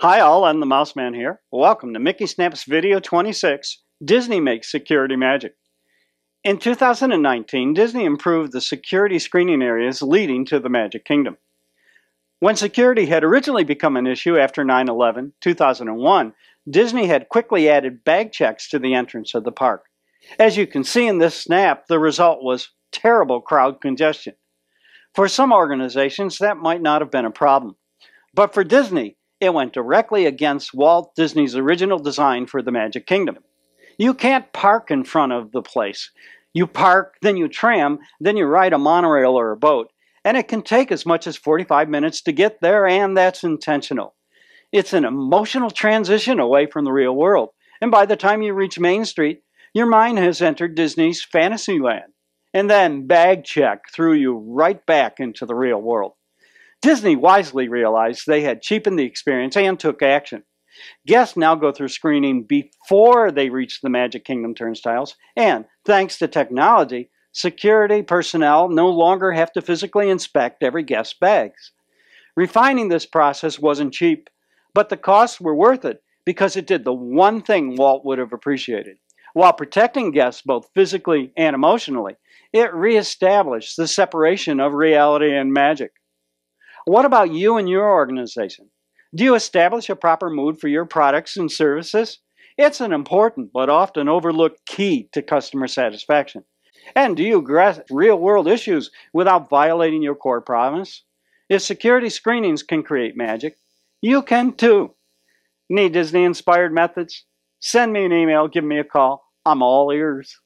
Hi all, I'm the Mouse Man here. Welcome to MIC Key Snaps Video 26, Disney Makes Security Magic. In 2019, Disney improved the security screening areas leading to the Magic Kingdom. When security had originally become an issue after 9-11, 2001, Disney had quickly added bag checks to the entrance of the park. As you can see in this snap, the result was terrible crowd congestion. For some organizations, that might not have been a problem. But for Disney, it went directly against Walt Disney's original design for the Magic Kingdom. You can't park in front of the place. You park, then you tram, then you ride a monorail or a boat, and it can take as much as 45 minutes to get there, and that's intentional. It's an emotional transition away from the real world, and by the time you reach Main Street, your mind has entered Disney's Fantasyland, and then bag check threw you right back into the real world. Disney wisely realized they had cheapened the experience and took action. Guests now go through screening before they reach the Magic Kingdom turnstiles, and thanks to technology, security personnel no longer have to physically inspect every guest's bags. Refining this process wasn't cheap, but the costs were worth it because it did the one thing Walt would have appreciated. While protecting guests both physically and emotionally, it reestablished the separation of reality and magic. What about you and your organization? Do you establish a proper mood for your products and services? It's an important but often overlooked key to customer satisfaction. And do you address real world issues without violating your core promise? If security screenings can create magic, you can too. Need Disney inspired methods? Send me an email, give me a call. I'm all ears.